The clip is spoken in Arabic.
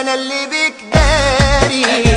أنا اللي بكداري.